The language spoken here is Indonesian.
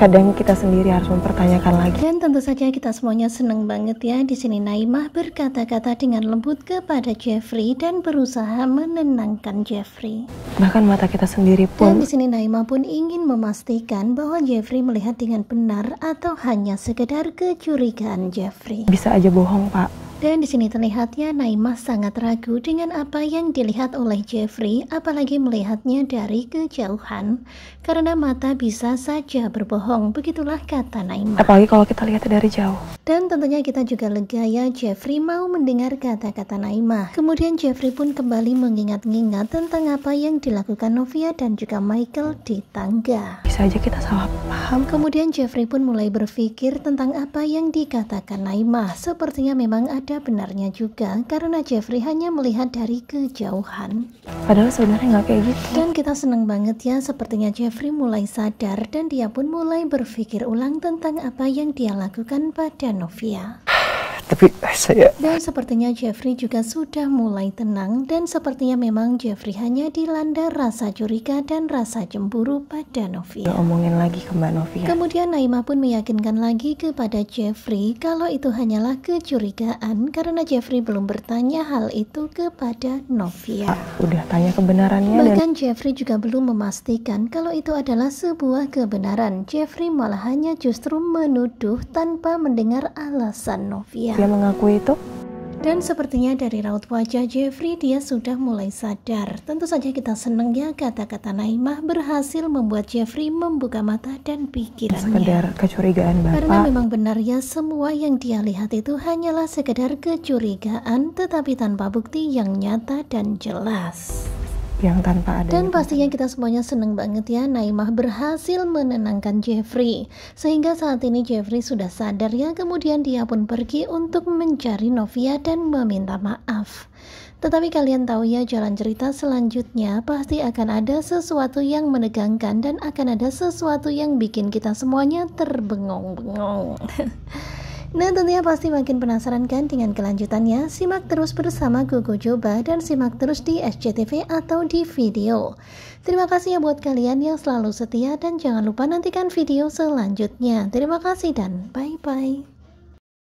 kadang kita sendiri harus mempertanyakan lagi. Dan tentu saja kita semuanya seneng banget ya di sini Naimah berkata-kata dengan lembut kepada Jeffrey dan berusaha menenangkan Jeffrey. Bahkan mata kita sendiri Dan pun di sini Naimah pun ingin memastikan bahwa Jeffrey melihat dengan benar atau hanya sekedar kecurigaan Jeffrey. bisa aja bohong, Pak. Dan di sini terlihatnya Naimah sangat ragu dengan apa yang dilihat oleh Jeffrey, apalagi melihatnya dari kejauhan. Karena mata bisa saja berbohong, begitulah kata Naimah. Apalagi kalau kita lihat dari jauh. Dan tentunya kita juga lega ya Jeffrey mau mendengar kata-kata Naimah. Kemudian Jeffrey pun kembali mengingat-ingat tentang apa yang dilakukan Novia dan juga Michael di tangga. Bisa aja kita salah paham. Kemudian Jeffrey pun mulai berpikir tentang apa yang dikatakan Naimah. Sepertinya memang ada benarnya juga karena Jeffrey hanya melihat dari kejauhan. Padahal sebenarnya nggak kayak gitu. Dan kita senang banget ya sepertinya Jeffrey mulai sadar dan dia pun mulai berpikir ulang tentang apa yang dia lakukan pada Novia. Tapi eh, saya Dan sepertinya Jeffrey juga sudah mulai tenang dan sepertinya memang Jeffrey hanya dilanda rasa curiga dan rasa cemburu pada Novia. omongin lagi ke Mbak Novia. Kemudian Naima pun meyakinkan lagi kepada Jeffrey kalau itu hanyalah kecurigaan karena Jeffrey belum bertanya hal itu kepada Novia. Pak, udah tanya kebenarannya dan Bahkan Jeffrey juga belum memastikan kalau itu adalah sebuah kebenaran. Jeffrey malah hanya justru menuduh tanpa mendengar alasan Novia. Dia mengakui itu. Dan sepertinya dari raut wajah Jeffrey dia sudah mulai sadar. Tentu saja kita senang ya kata-kata Naimah berhasil membuat Jeffrey membuka mata dan pikirannya. Sekedar kecurigaan Karena Bapak. memang benar ya semua yang dia lihat itu hanyalah sekedar kecurigaan tetapi tanpa bukti yang nyata dan jelas. Yang tanpa ada Dan pastinya kita semuanya seneng banget ya Naimah berhasil menenangkan Jeffrey. Sehingga saat ini Jeffrey sudah sadar ya Kemudian dia pun pergi untuk mencari Novia dan meminta maaf. Tetapi kalian tahu ya jalan cerita selanjutnya Pasti akan ada sesuatu yang menegangkan Dan akan ada sesuatu yang bikin kita semuanya terbengong-bengong Nah tentunya pasti makin penasaran kan dengan kelanjutannya? Simak terus bersama Gogo Joba dan simak terus di SCTV atau di video. Terima kasih ya buat kalian yang selalu setia dan jangan lupa nantikan video selanjutnya. Terima kasih dan bye-bye